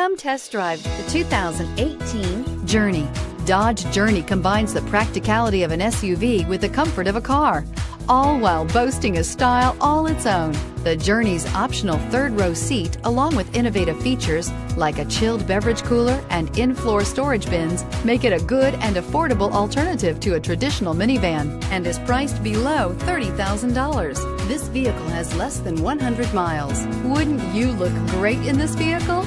Come test drive the 2018 Journey. Dodge Journey combines the practicality of an SUV with the comfort of a car, all while boasting a style all its own. The Journey's optional third row seat, along with innovative features like a chilled beverage cooler and in-floor storage bins, make it a good and affordable alternative to a traditional minivan and is priced below $30,000. This vehicle has less than 100 miles. Wouldn't you look great in this vehicle?